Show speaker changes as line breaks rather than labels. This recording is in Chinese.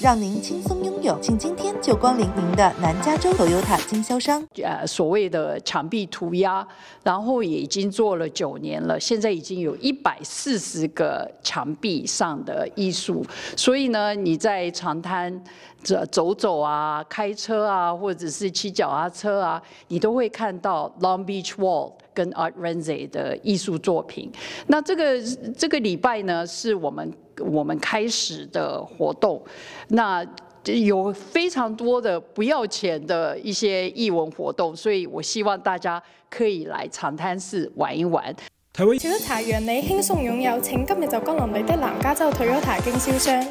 让您轻松拥有，请今天就光临您的南加州 Toyota 经销商。
呃，所谓的墙壁涂鸦，然后已经做了九年了，现在已经有一百四十个墙壁上的艺术。所以呢，你在长滩这走走啊、开车啊，或者是骑脚踏车啊，你都会看到 Long Beach Wall。跟 Art Renzi 的艺术作品。那这个这个礼拜呢，是我们我们开始的活动。那有非常多的不要钱的一些艺文活动，所以我希望大家可以来长滩市玩一玩。
退休财让你轻松拥有，请今日就跟林伟的南加州退休财经销商。